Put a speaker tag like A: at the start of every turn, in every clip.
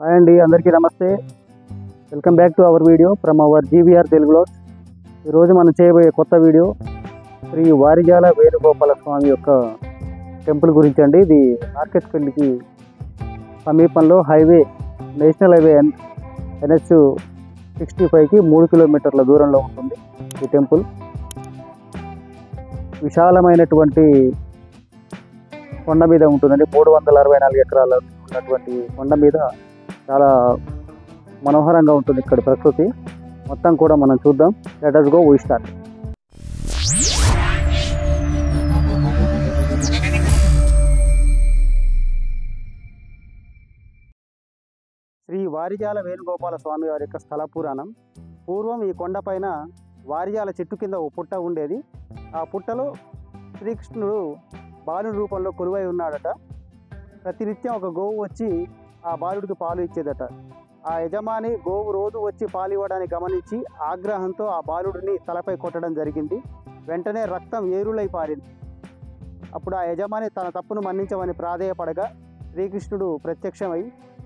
A: Hi అండి అందరికీ నమస్తే. Welcome back to our video from our GVR తెలుగులో ఈరోజు మనం చేయబోయే కొత్త వీడియో శ్రీ వారిజాల వేణుగోపాల స్వామి యొక్క టెంపుల్ గురించి అండి. ఇది మార్కెట్ పెళ్ళికి సమీపంలో highway national highway N NH sixty ఫైవ్కి మూడు కిలోమీటర్ల దూరంలో ఉంటుంది ఈ టెంపుల్. విశాలమైనటువంటి కొండ మీద ఉంటుందండి. మూడు వందల అరవై నాలుగు ఎకరాల ఉన్నటువంటి కొండ మీద చాలా మనోహరంగా ఉంటుంది ఇక్కడ ప్రకృతి. మొత్తం కూడా మనం చూద్దాం. Let's go we Shri Varijala Venugopala Swamy వారి యొక్క స్థల పురాణం. పూర్వం ఈ కొండపైన వారిజాల చెట్టు కింద ఓ పుట్ట ఉండేది. ఆ పుట్టలో శ్రీకృష్ణుడు బాలు రూపంలో కొలువై ఉన్నాడట. ప్రతినిత్యం ఒక గోవు వచ్చి ఆ బాలుడికి పాలు ఇచ్చేదట. ఆ యజమాని గోవు రోజు వచ్చి పాలు ఇవ్వడానికి గమనించి ఆగ్రహంతో ఆ బాలుడిని తలపై కొట్టడం జరిగింది. వెంటనే రక్తం ఏరులై పారింది. అప్పుడు ఆ యజమాని తన తప్పును మన్నించమని ప్రాధేయపడగా శ్రీకృష్ణుడు ప్రత్యక్షమై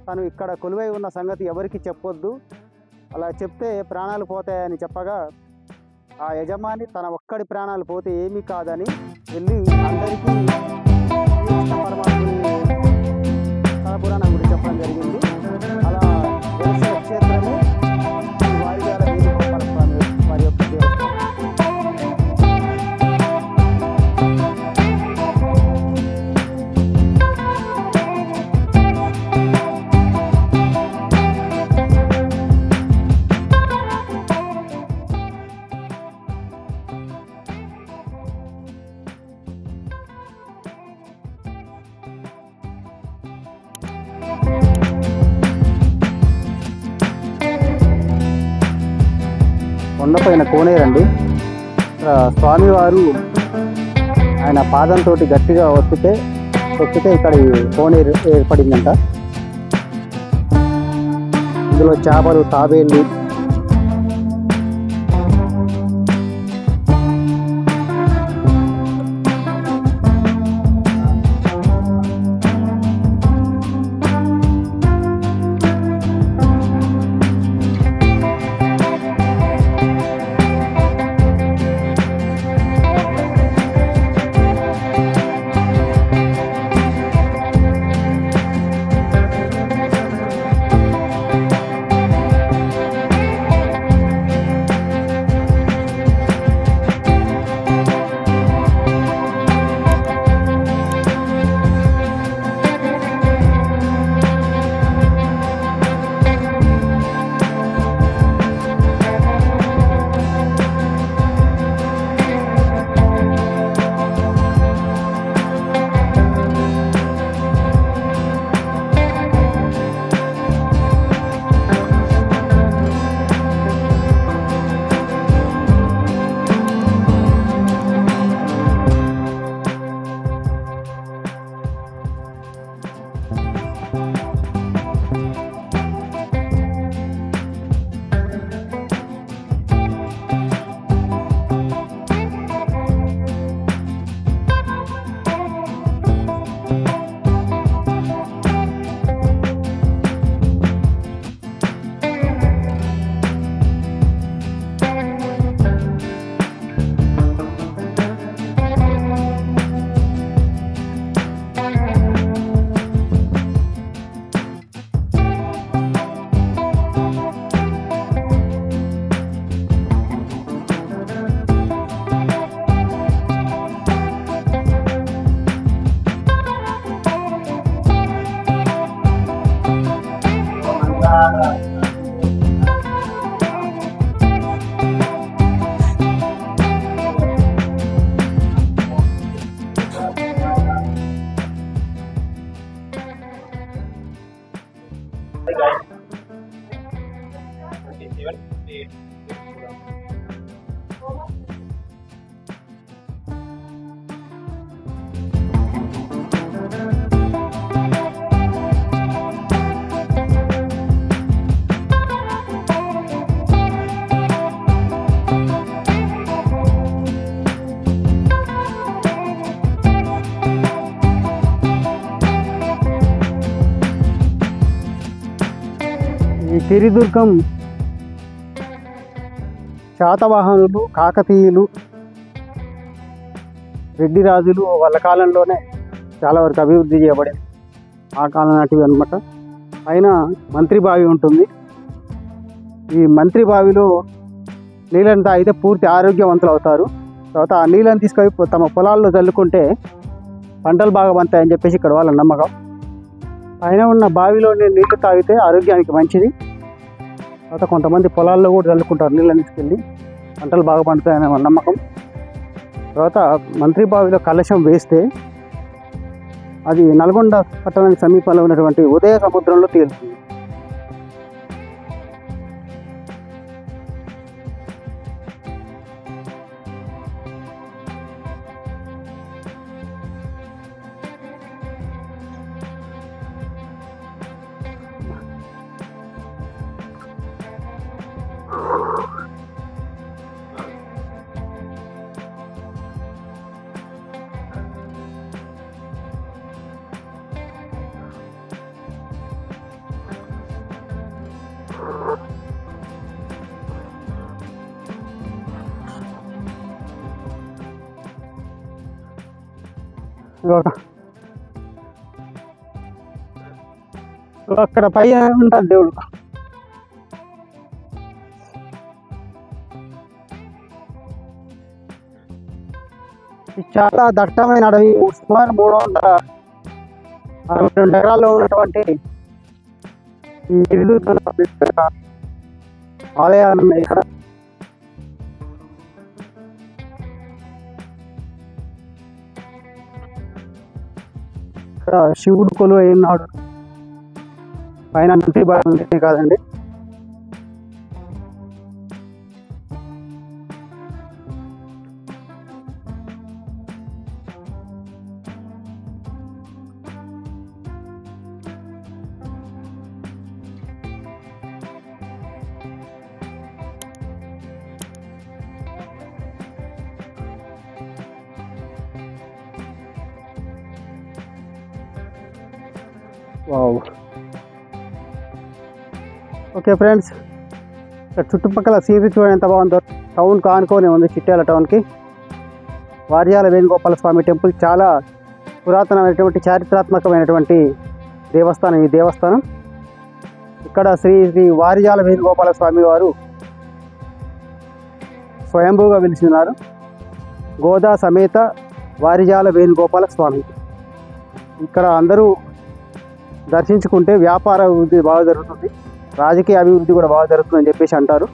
A: తను ఇక్కడ కొలువై ఉన్న సంగతి ఎవరికి చెప్పొద్దు. అలా చెప్తే ప్రాణాలు పోతాయని చెప్పగా ఆ యజమాని తన ఒక్కడి ప్రాణాలు పోతే ఏమీ కాదని వెళ్ళి అందరికీ కొండపైన కోనేరండి. ఇక్కడ స్వామివారు ఆయన పాదంతో గట్టిగా ఒత్తితే తొక్కితే ఇక్కడ కోనేరు ఏర్పడిందంట. ఇందులో చేపలు తాబేళ్ళు Thank you. ఈ గిరిదుర్గం శాతవాహనులు కాకతీయులు రెడ్డి రాజులు వాళ్ళ కాలంలోనే చాలా వరకు అభివృద్ధి చేయబడింది. ఆ కాలం నాటివి అనమాట పైన మంత్రి బావి ఉంటుంది. ఈ మంత్రి బావిలో నీళ్ళంతా అయితే పూర్తి ఆరోగ్యవంతులు అవుతారు. తర్వాత ఆ నీళ్ళని తీసుకొని తమ పొలాల్లో చల్లుకుంటే పంటలు బాగా పంతాయని చెప్పేసి ఇక్కడ వాళ్ళ నమ్మకం. పైన ఉన్న బావిలో నీళ్ళు తాగితే ఆరోగ్యానికి మంచిది. తర్వాత కొంతమంది పొలాల్లో కూడా చల్లుకుంటారు నీళ్ళని తీసుకెళ్ళి పంటలు బాగా పండుతాయనే నమ్మకం. తర్వాత మంత్రి బావిలో కలశం వేస్తే అది నల్గొండ పట్టణానికి సమీపంలో ఉన్నటువంటి ఉదయ సముద్రంలో తేలుతుంది. అక్కడ పై ఉంటాడు దేవుడు. చాలా దట్టమైన అడవి సుమారు మూడు వందల అరవై రెండు ఎకరాల్లో ఉన్నటువంటి ఈ ఆలయాలు ఉన్నాయి ఇక్కడ. శివుడు కొలువైనాడు పైన నంది బాగుంది కాదండి. ఓకే ఫ్రెండ్స్ ఇక్కడ చుట్టుపక్కల సీనరీ చూడండి ఎంత బాగుందో టౌన్ ఆనుకొని ఉంది చిట్యాల టౌన్కి. వార్యాల వేణుగోపాల స్వామి టెంపుల్ చాలా పురాతనమైనటువంటి చారిత్రాత్మకమైనటువంటి దేవస్థానం ఈ దేవస్థానం. ఇక్కడ శ్రీ శ్రీ వారిజాల వేణుగోపాల స్వామి వారు స్వయంభూగా ఉన్నారు గోదా సమేత వారిజాల వేణుగోపాల స్వామి. ఇక్కడ అందరూ దర్శించుకుంటే వ్యాపార అభివృద్ధి బాగా జరుగుతుంది. రాజకీయ అభివృద్ధి కూడా బాగా జరుగుతుందని చెప్పేసి అంటారు.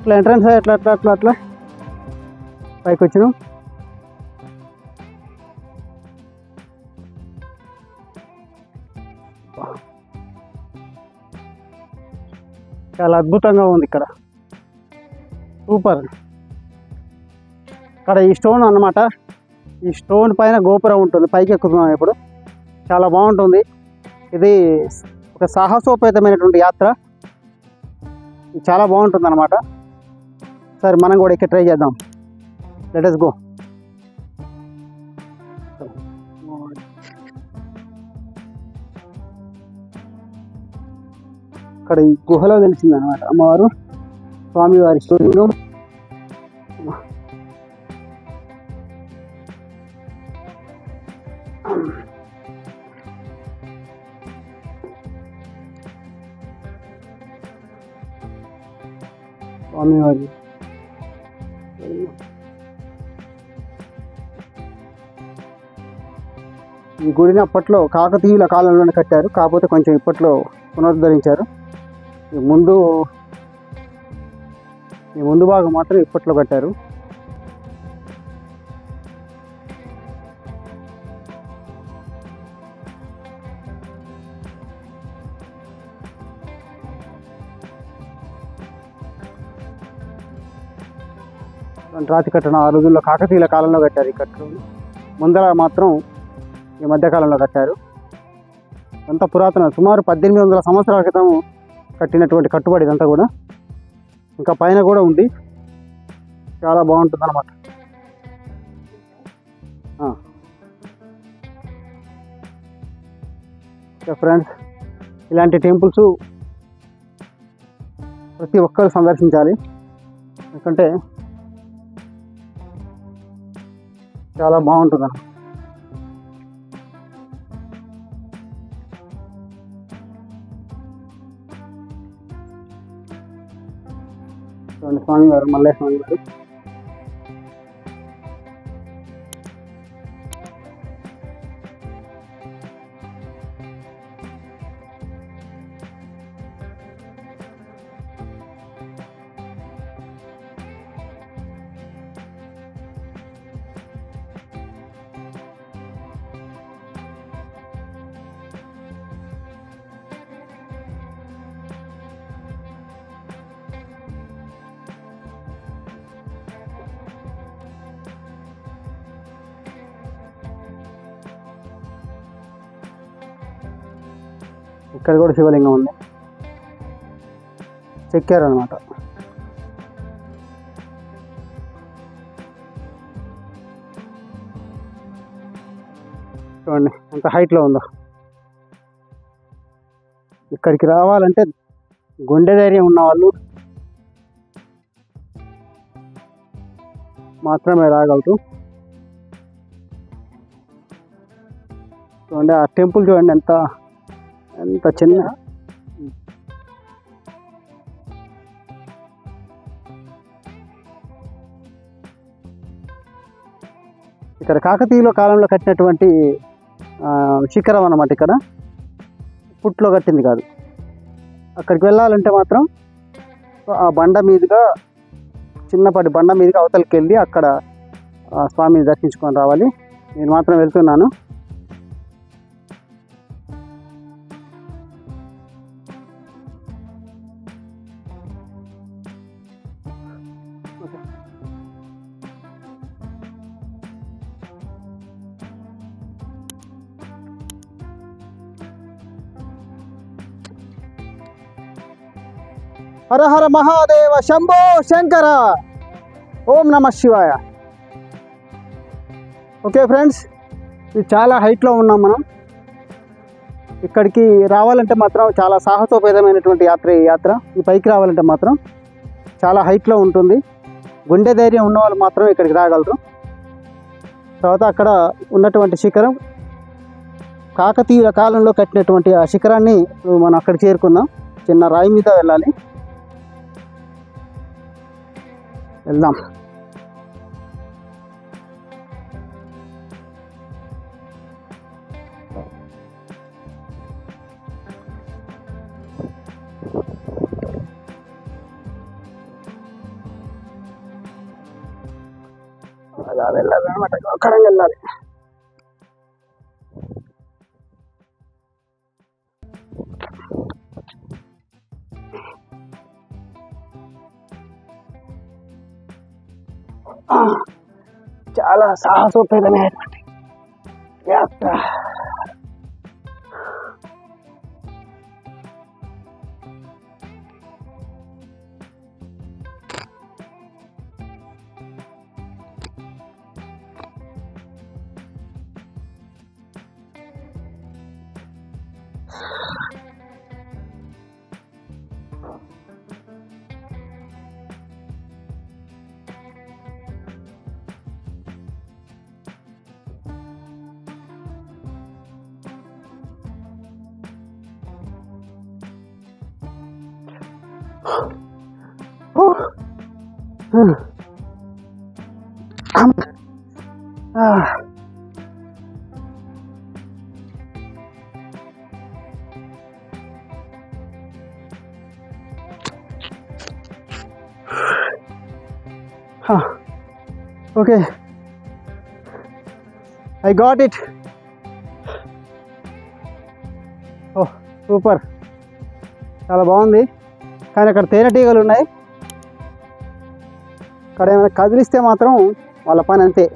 A: ఇట్లా ఎంట్రన్స్ అట్లా అట్లా అట్లా అట్లా పైకి వచ్చినాం. చాలా అద్భుతంగా ఉంది ఇక్కడ. సూపర్. ఇక్కడ ఈ స్టోన్ అన్నమాట. ఈ స్టోన్ పైన గోపురం ఉంటుంది. పైకి ఎక్కుతున్నాం ఇప్పుడు. చాలా బాగుంటుంది. ఇది ఒక సాహసోపేతమైనటువంటి యాత్ర. చాలా బాగుంటుంది అనమాట సరే మనం కూడా ఇక్కడ ట్రై చేద్దాం. లెటస్ గో ఇక్కడ ఈ గుహలో తెలిసింది అనమాట అమ్మవారు స్వామివారి స్టోరీలో స్వామివారి. ఈ గుడిని అప్పట్లో కాకతీయుల కాలంలోనే కట్టారు. కాకపోతే కొంచెం ఇప్పట్లో పునరుద్ధరించారు. ఈ ముందు ఈ ముందు భాగం మాత్రం ఇప్పట్లో కట్టారు. రాతి కట్టడం ఆ రోజుల్లో కాకతీయుల కాలంలో కట్టారు ఈ కట్టడం. ముందర మాత్రం ఈ మధ్యకాలంలో కట్టారు. అంత పురాతన సుమారు పద్దెనిమిది వందల సంవత్సరాల క్రితం కట్టినటువంటి కట్టుబడి ఇదంతా కూడా. ఇంకా పైన కూడా ఉంది. చాలా బాగుంటుంది అన్నమాట ఫ్రెండ్స్ ఇలాంటి టెంపుల్స్ ప్రతి ఒక్కరు సందర్శించాలి. ఎందుకంటే చాలా బాగుంటుంది అన్న. స్వామి గారు మల్లయ్య స్వామి గారు. ఇక్కడ కూడా శివలింగం ఉంది. చెక్కారు అనమాట చూడండి ఎంత హైట్లో ఉందో. ఇక్కడికి రావాలంటే గుండె ధైర్యం ఉన్న వాళ్ళు మాత్రమే రాగలరు. చూడండి ఆ టెంపుల్ చూడండి ఎంత ఎంత చిన్న? ఇక్కడ కాకతీయుల కాలంలో కట్టినటువంటి శిఖరం అన్నమాట ఇక్కడ. పుట్లో కట్టింది కాదు. అక్కడికి వెళ్ళాలంటే మాత్రం ఆ బండ మీదుగా చిన్నపాటి బండ మీదుగా అవతలికి వెళ్ళి అక్కడ స్వామిని దర్శించుకొని రావాలి. నేను మాత్రం వెళ్తున్నాను. హర హర మహాదేవ శంభో శంకర. ఓం నమ శివాయ. ఓకే ఫ్రెండ్స్ ఇది చాలా హైట్లో ఉన్నాం మనం. ఇక్కడికి రావాలంటే మాత్రం చాలా సాహసోపేతమైనటువంటి యాత్ర ఈ యాత్ర. ఈ పైకి రావాలంటే మాత్రం చాలా హైట్లో ఉంటుంది. గుండె ధైర్యం ఉన్న వాళ్ళు మాత్రమే ఇక్కడికి రాగలరు. తర్వాత అక్కడ ఉన్నటువంటి శిఖరం కాకతీయుల కాలంలో కట్టినటువంటి ఆ శిఖరాన్ని మనం అక్కడ చేరుకుందాం చిన్న రాయి మీద వెళ్ళాలి. వెళ్దాం. అలా వెళ్ళాలి అనమాట అక్కడ వెళ్ళాలి. చాలా సాహసోపేతమైనటువంటి యాత్ర okay I got it oh super చాలా బాగుంది కానీ అక్కడ తేనెటీగలు ఉన్నాయి. అక్కడ ఏమైనా కదిలిస్తే మాత్రం వాళ్ళ పని అంతే.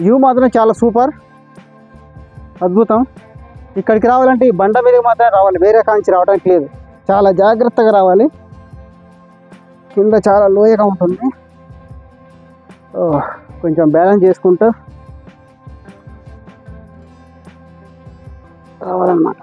A: వ్యూ మాత్రం చాలా సూపర్. అద్భుతం. ఇక్కడికి రావాలంటే ఈ బండ మీద మాత్రం రావాలి. వేరే కాంచి రావడానికి లేదు. చాలా జాగ్రత్తగా రావాలి. కింద చాలా లోయగా ఉంటుంది. కొంచెం బ్యాలెన్స్ చేసుకుంటూ రావాలన్నమాట.